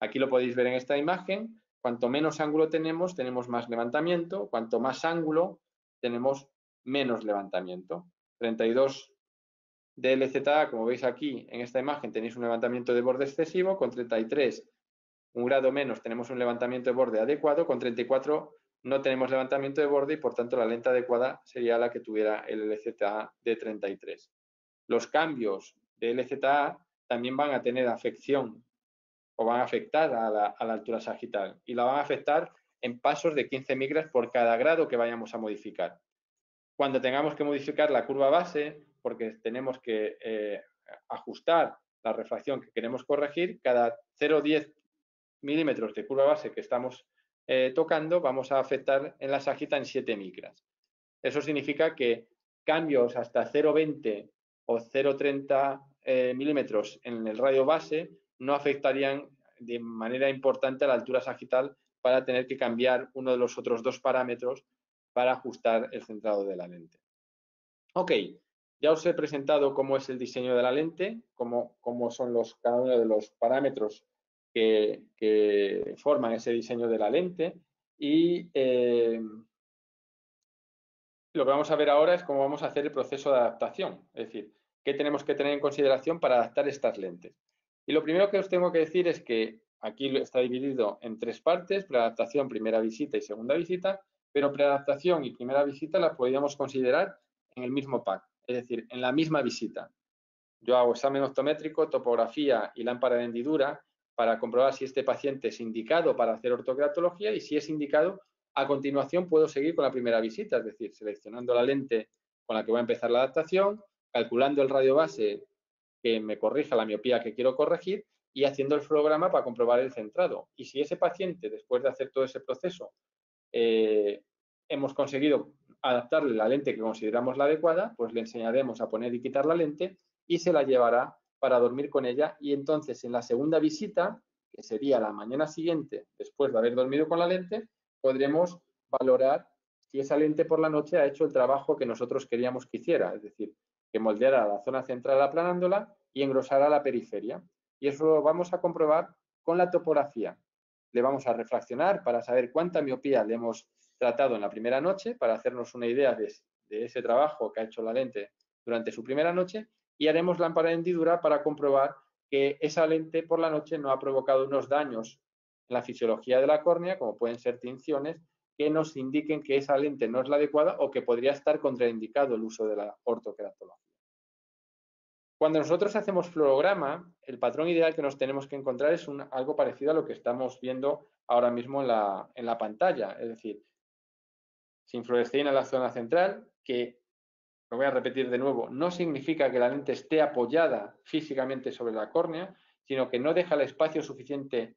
Aquí lo podéis ver en esta imagen. Cuanto menos ángulo tenemos, tenemos más levantamiento. Cuanto más ángulo, tenemos menos levantamiento. 32 de LZA, como veis aquí en esta imagen, tenéis un levantamiento de borde excesivo, con 33, un grado menos, tenemos un levantamiento de borde adecuado, con 34 no tenemos levantamiento de borde y por tanto la lente adecuada sería la que tuviera el LZA de 33. Los cambios de LZA también van a tener afección o van a afectar a la, a la altura sagital y la van a afectar en pasos de 15 micras por cada grado que vayamos a modificar. Cuando tengamos que modificar la curva base, porque tenemos que eh, ajustar la refracción que queremos corregir, cada 0,10 milímetros de curva base que estamos eh, tocando, vamos a afectar en la sagita en 7 micras. Eso significa que cambios hasta 0,20 o 0,30 eh, milímetros en el radio base no afectarían de manera importante a la altura sagital para tener que cambiar uno de los otros dos parámetros para ajustar el centrado de la lente. Ok, ya os he presentado cómo es el diseño de la lente, cómo, cómo son los, cada uno de los parámetros que, forman ese diseño de la lente y eh, lo que vamos a ver ahora es cómo vamos a hacer el proceso de adaptación, es decir, qué tenemos que tener en consideración para adaptar estas lentes. Y lo primero que os tengo que decir es que aquí está dividido en tres partes, preadaptación, primera visita y segunda visita, pero preadaptación y primera visita las podríamos considerar en el mismo pack, es decir, en la misma visita. Yo hago examen optométrico, topografía y lámpara de hendidura para comprobar si este paciente es indicado para hacer ortogratología y si es indicado, a continuación puedo seguir con la primera visita, es decir, seleccionando la lente con la que voy a empezar la adaptación, calculando el radio base que me corrija la miopía que quiero corregir y haciendo el programa para comprobar el centrado. Y si ese paciente, después de hacer todo ese proceso, eh, hemos conseguido adaptarle la lente que consideramos la adecuada, pues le enseñaremos a poner y quitar la lente y se la llevará para dormir con ella. Y entonces en la segunda visita, que sería la mañana siguiente, después de haber dormido con la lente, podremos valorar si esa lente por la noche ha hecho el trabajo que nosotros queríamos que hiciera, es decir, que moldeara la zona central aplanándola y engrosara la periferia y eso lo vamos a comprobar con la topografía. Le vamos a refraccionar para saber cuánta miopía le hemos tratado en la primera noche, para hacernos una idea de, ese trabajo que ha hecho la lente durante su primera noche, y haremos lámpara de hendidura para comprobar que esa lente por la noche no ha provocado unos daños en la fisiología de la córnea, como pueden ser tinciones, que nos indiquen que esa lente no es la adecuada o que podría estar contraindicado el uso de la ortoqueratología. Cuando nosotros hacemos fluorograma, el patrón ideal que nos tenemos que encontrar es algo parecido a lo que estamos viendo ahora mismo en la, pantalla. Es decir, sin fluoresceína en la zona central, que, lo voy a repetir de nuevo, no significa que la lente esté apoyada físicamente sobre la córnea, sino que no deja el espacio suficiente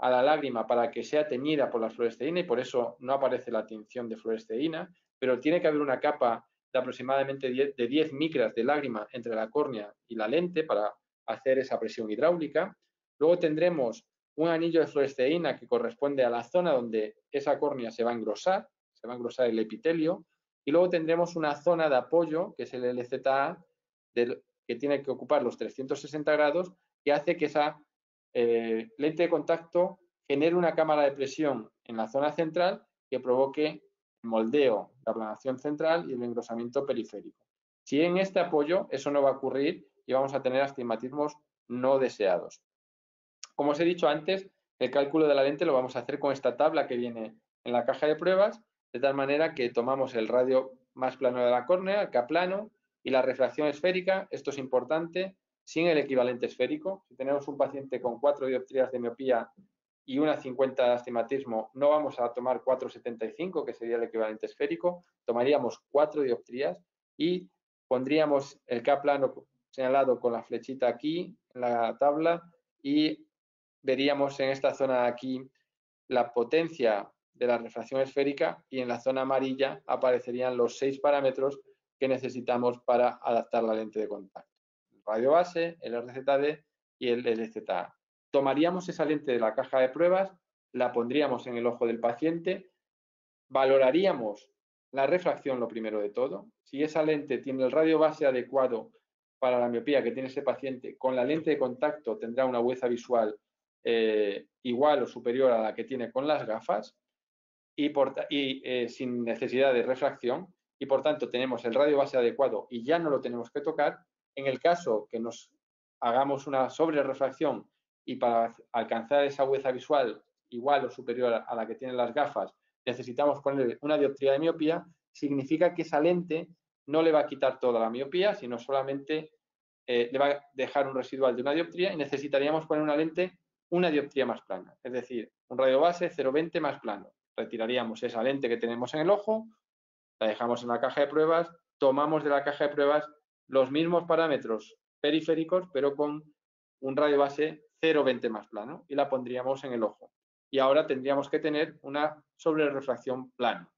a la lágrima para que sea teñida por la fluoresceína y por eso no aparece la tinción de fluoresceína, pero tiene que haber una capa de aproximadamente 10, de 10 micras de lágrima entre la córnea y la lente para hacer esa presión hidráulica. Luego tendremos un anillo de fluoresceína que corresponde a la zona donde esa córnea se va a engrosar, se va a engrosar el epitelio, y luego tendremos una zona de apoyo, que es el LZA, que tiene que ocupar los 360 grados, que hace que esa eh, lente de contacto genere una cámara de presión en la zona central que provoque moldeo, la aplanación central y el engrosamiento periférico. Si en este apoyo eso no va a ocurrir y vamos a tener astigmatismos no deseados. Como os he dicho antes, el cálculo de la lente lo vamos a hacer con esta tabla que viene en la caja de pruebas, de tal manera que tomamos el radio más plano de la córnea, el K plano, y la refracción esférica, esto es importante, sin el equivalente esférico. Si tenemos un paciente con cuatro dioptrías de miopía y una 50 de astigmatismo, no vamos a tomar 4,75, que sería el equivalente esférico, tomaríamos 4 dioptrías y pondríamos el plano señalado con la flechita aquí en la tabla y veríamos en esta zona de aquí la potencia de la refracción esférica y en la zona amarilla aparecerían los seis parámetros que necesitamos para adaptar la lente de contacto. El radio base, el RZD y el LZA tomaríamos esa lente de la caja de pruebas, la pondríamos en el ojo del paciente, valoraríamos la refracción lo primero de todo. Si esa lente tiene el radio base adecuado para la miopía que tiene ese paciente, con la lente de contacto tendrá una hueza visual eh, igual o superior a la que tiene con las gafas y, y eh, sin necesidad de refracción. y por tanto tenemos el radio base adecuado y ya no lo tenemos que tocar, en el caso que nos hagamos una sobre refracción y para alcanzar esa agudeza visual igual o superior a la que tienen las gafas necesitamos poner una dioptría de miopía, significa que esa lente no le va a quitar toda la miopía, sino solamente eh, le va a dejar un residual de una dioptría y necesitaríamos poner una lente una dioptría más plana, es decir, un radio base 0,20 más plano. Retiraríamos esa lente que tenemos en el ojo, la dejamos en la caja de pruebas, tomamos de la caja de pruebas los mismos parámetros periféricos, pero con un radio base 0,20 más plano y la pondríamos en el ojo. Y ahora tendríamos que tener una sobre refracción plana,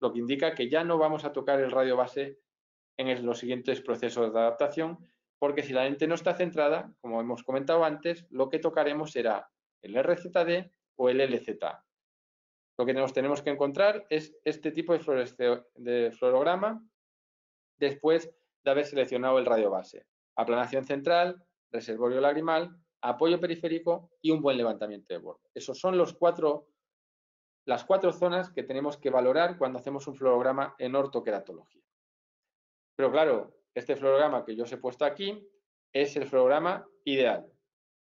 lo que indica que ya no vamos a tocar el radio base en los siguientes procesos de adaptación, porque si la lente no está centrada, como hemos comentado antes, lo que tocaremos será el RZD o el LZA. Lo que nos tenemos que encontrar es este tipo de, de fluorograma después de haber seleccionado el radio base. Aplanación central, reservorio lagrimal, apoyo periférico y un buen levantamiento de borde. Esos son los cuatro, las cuatro zonas que tenemos que valorar cuando hacemos un fluorograma en ortoqueratología. Pero claro, este fluorograma que yo os he puesto aquí es el fluorograma ideal.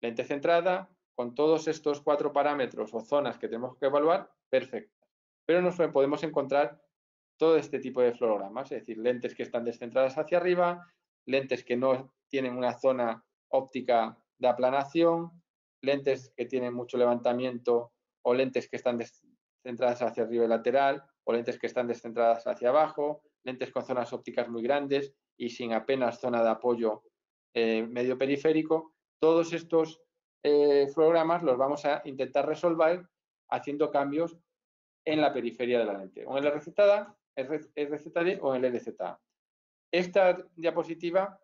Lente centrada, con todos estos cuatro parámetros o zonas que tenemos que evaluar, perfecto. Pero nos podemos encontrar todo este tipo de fluorogramas, es decir, lentes que están descentradas hacia arriba, lentes que no tienen una zona óptica de aplanación, lentes que tienen mucho levantamiento o lentes que están descentradas hacia arriba y lateral, o lentes que están descentradas hacia abajo, lentes con zonas ópticas muy grandes y sin apenas zona de apoyo eh, medio periférico. Todos estos eh, fluorogramas los vamos a intentar resolver haciendo cambios en la periferia de la lente, o en la recetada, RZD o en el LZA. Esta diapositiva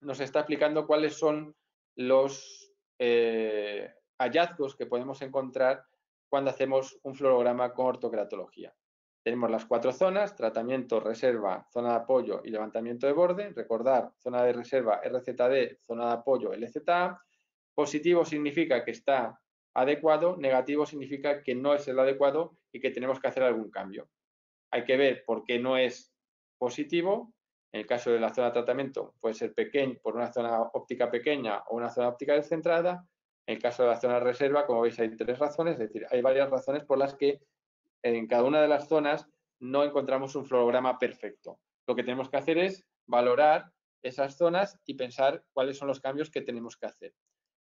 nos está explicando cuáles son los eh, hallazgos que podemos encontrar cuando hacemos un fluorograma con ortocratología. Tenemos las cuatro zonas, tratamiento, reserva, zona de apoyo y levantamiento de borde. Recordar, zona de reserva RZD, zona de apoyo LZA. Positivo significa que está adecuado, negativo significa que no es el adecuado y que tenemos que hacer algún cambio. Hay que ver por qué no es positivo en el caso de la zona de tratamiento puede ser pequeño por una zona óptica pequeña o una zona óptica descentrada. En el caso de la zona reserva, como veis, hay tres razones, es decir, hay varias razones por las que en cada una de las zonas no encontramos un fluorograma perfecto. Lo que tenemos que hacer es valorar esas zonas y pensar cuáles son los cambios que tenemos que hacer.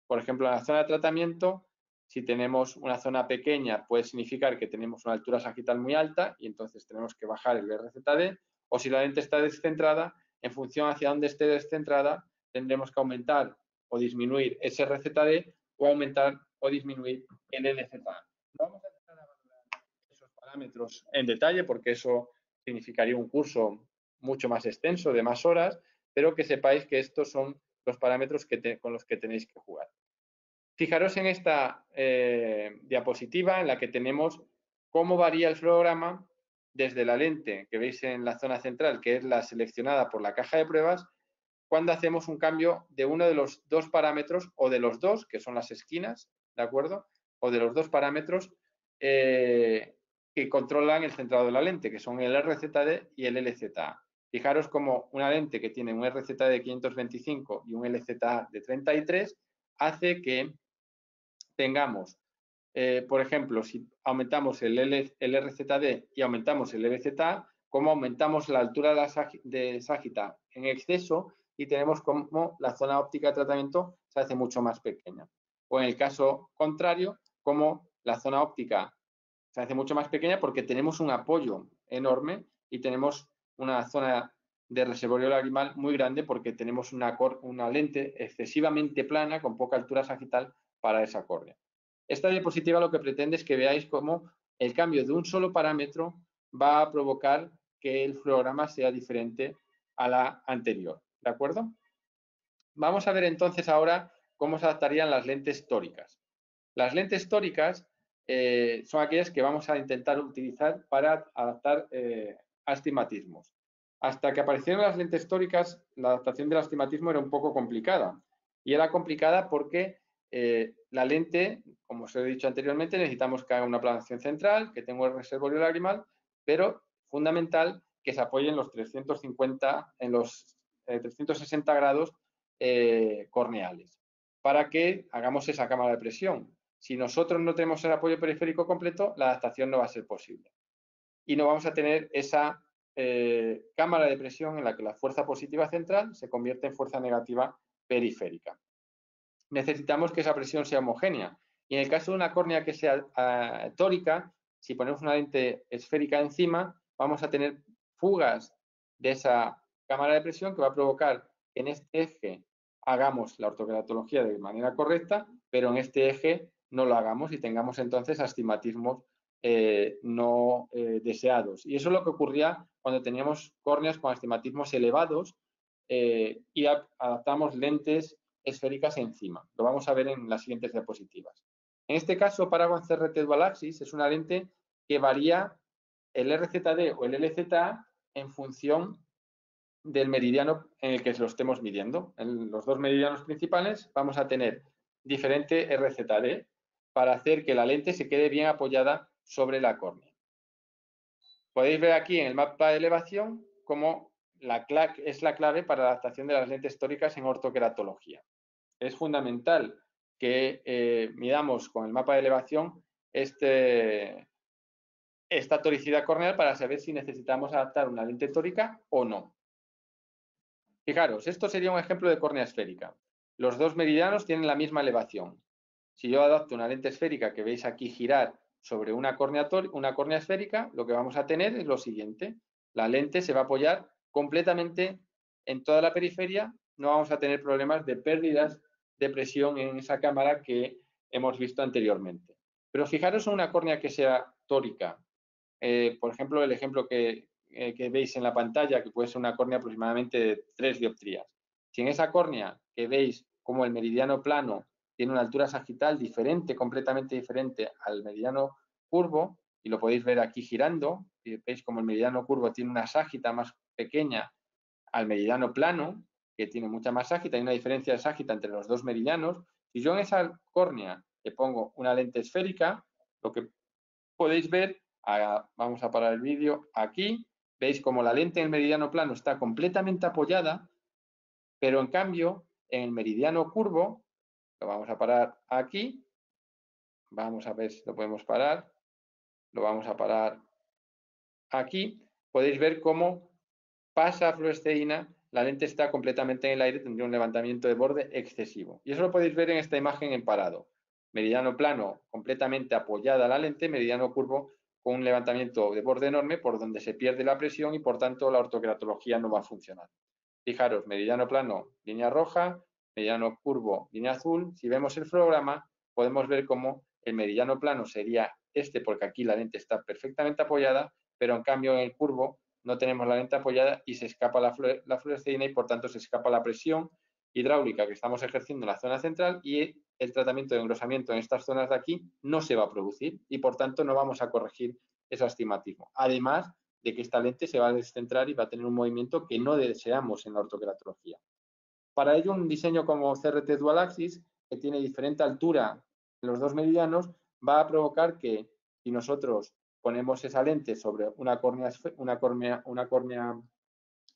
Por ejemplo, en la zona de tratamiento, si tenemos una zona pequeña, puede significar que tenemos una altura sagital muy alta y entonces tenemos que bajar el RZD o si la lente está descentrada, en función hacia dónde esté descentrada, tendremos que aumentar o disminuir ese RZD o aumentar o disminuir el LZA. vamos a empezar a valorar esos parámetros en detalle porque eso significaría un curso mucho más extenso, de más horas, pero que sepáis que estos son los parámetros con los que tenéis que jugar. Fijaros en esta eh, diapositiva en la que tenemos cómo varía el fluorograma desde la lente que veis en la zona central, que es la seleccionada por la caja de pruebas, cuando hacemos un cambio de uno de los dos parámetros o de los dos, que son las esquinas, ¿de acuerdo? O de los dos parámetros eh, que controlan el centrado de la lente, que son el RZD y el LZA. Fijaros como una lente que tiene un RZD de 525 y un LZA de 33 hace que tengamos eh, por ejemplo, si aumentamos el, RZD y aumentamos el LZA, como aumentamos la altura de, ságita en exceso y tenemos como la zona óptica de tratamiento se hace mucho más pequeña. O en el caso contrario, como la zona óptica se hace mucho más pequeña porque tenemos un apoyo enorme y tenemos una zona de reservorio lagrimal muy grande porque tenemos una, una lente excesivamente plana con poca altura sagital para esa córnea. Esta diapositiva lo que pretende es que veáis cómo el cambio de un solo parámetro va a provocar que el fluorograma sea diferente a la anterior. ¿De acuerdo? Vamos a ver entonces ahora cómo se adaptarían las lentes tóricas. Las lentes tóricas eh, son aquellas que vamos a intentar utilizar para adaptar eh, astigmatismos. Hasta que aparecieron las lentes tóricas, la adaptación del astigmatismo era un poco complicada. Y era complicada porque eh, la lente, como os he dicho anteriormente, necesitamos que haga una planación central, que tenga el reservorio lagrimal, pero fundamental que se apoye en los 350, en los 360 eh, grados eh, corneales, para que hagamos esa cámara de presión. Si nosotros no tenemos el apoyo periférico completo, la adaptación no va a ser posible. Y no vamos a tener esa eh, cámara de presión en la que la fuerza positiva central se convierte en fuerza negativa periférica. Necesitamos que esa presión sea homogénea. Y en el caso de una córnea que sea ah, tórica, si ponemos una lente esférica encima, vamos a tener fugas de esa cámara de presión que va a provocar que en este eje hagamos la ortokeratología de manera correcta, pero en este eje no lo hagamos y tengamos entonces astigmatismos eh, no eh, deseados. Y eso es lo que ocurría cuando teníamos córneas con astigmatismos elevados eh, y adaptamos lentes esféricas encima. Lo vamos a ver en las siguientes diapositivas. En este caso, Paragon CRT Dual Axis es una lente que varía el RZD o el LZA en función del meridiano en el que lo estemos midiendo. En los dos meridianos principales vamos a tener diferente RZD para hacer que la lente se quede bien apoyada sobre la córnea. Podéis ver aquí en el mapa de elevación cómo la es la clave para la adaptación de las lentes tóricas en ortoqueratología. Es fundamental que eh, midamos con el mapa de elevación este, esta toricidad corneal para saber si necesitamos adaptar una lente tórica o no. Fijaros, esto sería un ejemplo de córnea esférica. Los dos meridianos tienen la misma elevación. Si yo adapto una lente esférica que veis aquí girar sobre una córnea, una córnea esférica, lo que vamos a tener es lo siguiente. La lente se va a apoyar completamente en toda la periferia, no vamos a tener problemas de pérdidas de presión en esa cámara que hemos visto anteriormente. Pero fijaros en una córnea que sea tórica. Eh, por ejemplo, el ejemplo que, eh, que, veis en la pantalla, que puede ser una córnea aproximadamente de 3 dioptrías. Si en esa córnea que veis como el meridiano plano tiene una altura sagital diferente, completamente diferente al meridiano curvo, y lo podéis ver aquí girando, y veis como el meridiano curvo tiene una ságita más pequeña al meridiano plano, que tiene mucha más ságita, hay una diferencia de ságita entre los dos meridianos. Si yo en esa córnea le pongo una lente esférica, lo que podéis ver, vamos a parar el vídeo aquí, veis como la lente en el meridiano plano está completamente apoyada, pero en cambio en el meridiano curvo lo vamos a parar aquí. Vamos a ver si lo podemos parar. Lo vamos a parar aquí. Podéis ver cómo pasa fluoresceína, la lente está completamente en el aire, tendría un levantamiento de borde excesivo. Y eso lo podéis ver en esta imagen en parado. Meridiano plano completamente apoyada la lente, meridiano curvo con un levantamiento de borde enorme por donde se pierde la presión y por tanto la ortoqueratología no va a funcionar. Fijaros, meridiano plano, línea roja, meridiano curvo, línea azul. Si vemos el florograma, podemos ver cómo el meridiano plano sería este, porque aquí la lente está perfectamente apoyada, pero en cambio en el curvo no tenemos la lente apoyada y se escapa la, la y por tanto se escapa la presión hidráulica que estamos ejerciendo en la zona central y el tratamiento de engrosamiento en estas zonas de aquí no se va a producir y por tanto no vamos a corregir ese astigmatismo. Además de que esta lente se va a descentrar y va a tener un movimiento que no deseamos en la ortoqueratología. Para ello, un diseño como CRT Dual Axis, que tiene diferente altura en los dos meridianos, va a provocar que si nosotros ponemos esa lente sobre una córnea, una córnea, una córnea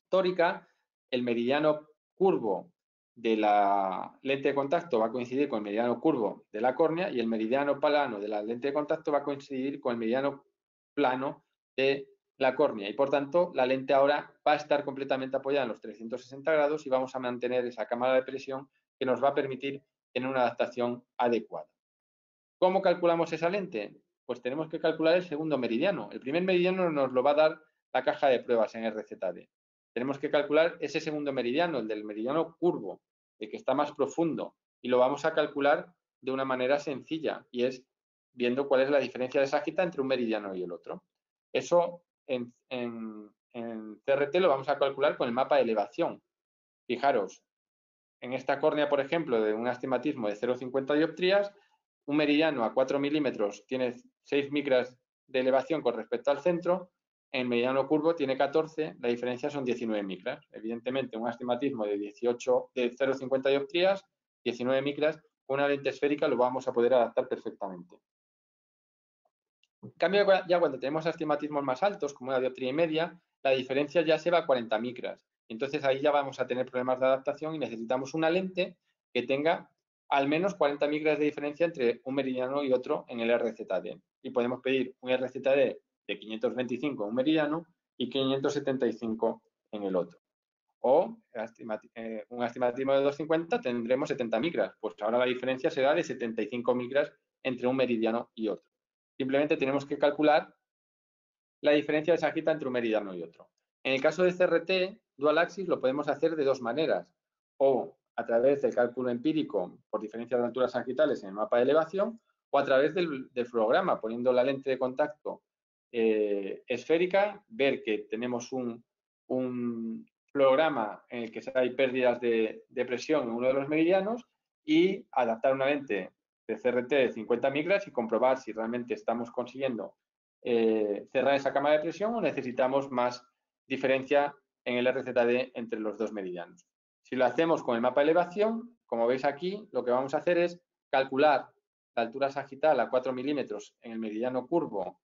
tórica, el meridiano curvo de la lente de contacto va a coincidir con el meridiano curvo de la córnea y el meridiano plano de la lente de contacto va a coincidir con el meridiano plano de la córnea y por tanto la lente ahora va a estar completamente apoyada en los 360 grados y vamos a mantener esa cámara de presión que nos va a permitir tener una adaptación adecuada. ¿Cómo calculamos esa lente? Pues tenemos que calcular el segundo meridiano. El primer meridiano nos lo va a dar la caja de pruebas en RZD. Tenemos que calcular ese segundo meridiano, el del meridiano curvo, el que está más profundo, y lo vamos a calcular de una manera sencilla y es viendo cuál es la diferencia de sagita entre un meridiano y el otro. Eso en, CRT lo vamos a calcular con el mapa de elevación. Fijaros, en esta córnea, por ejemplo, de un astigmatismo de 0,50 dioptrías, un meridiano a 4 milímetros tiene 6 micras de elevación con respecto al centro, en el meridiano curvo tiene 14, la diferencia son 19 micras. Evidentemente, un astigmatismo de 18, de 0,50 dioptrías, 19 micras, una lente esférica lo vamos a poder adaptar perfectamente. En cambio, ya cuando tenemos astigmatismos más altos, como una dioptría y media, la diferencia ya se va a 40 micras. Entonces ahí ya vamos a tener problemas de adaptación y necesitamos una lente que tenga al menos 40 micras de diferencia entre un meridiano y otro en el RZD. Y podemos pedir un RZD de 525 en un meridiano y 575 en el otro. O eh, un estimativo de 250 tendremos 70 micras. Pues ahora la diferencia será de 75 micras entre un meridiano y otro. Simplemente tenemos que calcular la diferencia de sagitta entre un meridiano y otro. En el caso de CRT, dual axis lo podemos hacer de dos maneras. O a través del cálculo empírico por diferencias de alturas sagitales en el mapa de elevación o a través del, programa, poniendo la lente de contacto eh, esférica, ver que tenemos un, programa en el que hay pérdidas de, presión en uno de los meridianos y adaptar una lente de CRT de 50 micras y comprobar si realmente estamos consiguiendo eh, cerrar esa cama de presión o necesitamos más diferencia en el RZD entre los dos meridianos. Si lo hacemos con el mapa de elevación, como veis aquí, lo que vamos a hacer es calcular la altura sagital a 4 milímetros en el meridiano curvo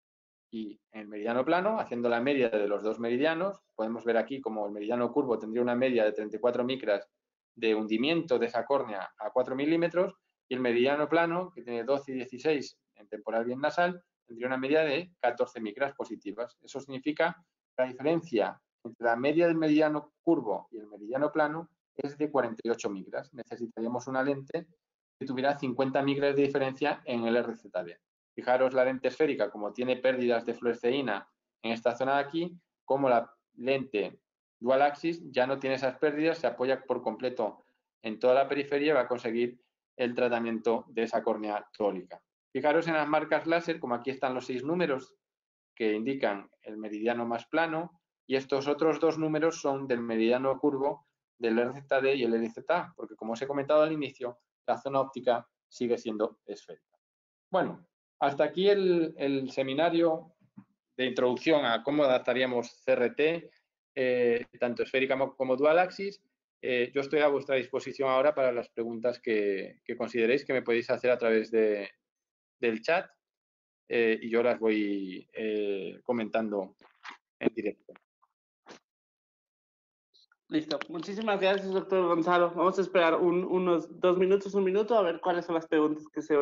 y en el meridiano plano, haciendo la media de los dos meridianos. Podemos ver aquí como el meridiano curvo tendría una media de 34 micras de hundimiento de esa córnea a 4 milímetros y el meridiano plano, que tiene 12 y 16 en temporal bien nasal, tendría una media de 14 micras positivas. Eso significa que la diferencia entre la media del meridiano curvo y el meridiano plano es de 48 micras. Necesitaríamos una lente que tuviera 50 micras de diferencia en el RZD. Fijaros la lente esférica, como tiene pérdidas de fluoresceína en esta zona de aquí, como la lente dual axis ya no tiene esas pérdidas, se apoya por completo en toda la periferia y va a conseguir el tratamiento de esa córnea tólica. Fijaros en las marcas láser, como aquí están los seis números que indican el meridiano más plano, y estos otros dos números son del meridiano curvo del RZD y el LZA, porque como os he comentado al inicio, la zona óptica sigue siendo esférica. Bueno, hasta aquí el, seminario de introducción a cómo adaptaríamos CRT, eh, tanto esférica como dual axis. Eh, yo estoy a vuestra disposición ahora para las preguntas que, consideréis que me podéis hacer a través de, del chat eh, y yo las voy comentando en directo. Listo. Muchísimas gracias, doctor Gonzalo. Vamos a esperar unos dos minutos, un minuto, a ver cuáles son las preguntas que se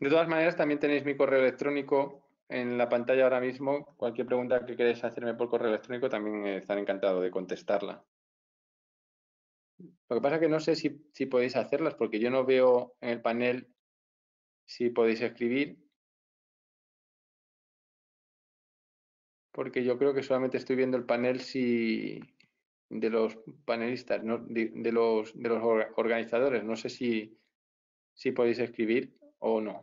De todas maneras, también tenéis mi correo electrónico en la pantalla ahora mismo. Cualquier pregunta que queráis hacerme por correo electrónico también estaré encantado de contestarla. Lo que pasa es que no sé si, podéis hacerlas porque yo no veo en el panel si podéis escribir. Porque yo creo que solamente estoy viendo el panel si de los panelistas, de, los, de los organizadores. No sé si podéis escribir o no.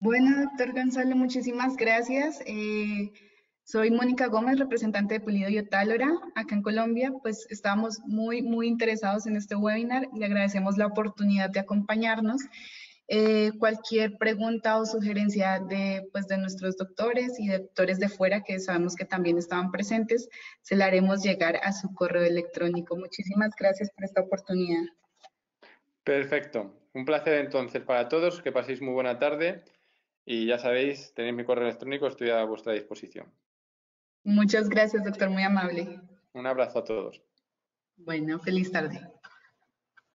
Bueno, doctor Gonzalo, muchísimas gracias. Eh, soy Mónica Gómez, representante de Pulido y Otálora, acá en Colombia. Pues estamos muy, muy interesados en este webinar. Le agradecemos la oportunidad de acompañarnos. Eh, cualquier pregunta o sugerencia de, pues, de nuestros doctores y doctores de fuera que sabemos que también estaban presentes, se la haremos llegar a su correo electrónico. Muchísimas gracias por esta oportunidad. Perfecto. Un placer entonces para todos. Que paséis muy buena tarde. Y ya sabéis, tenéis mi correo electrónico, estoy a vuestra disposición. Muchas gracias, doctor, muy amable. Un abrazo a todos. Bueno, feliz tarde.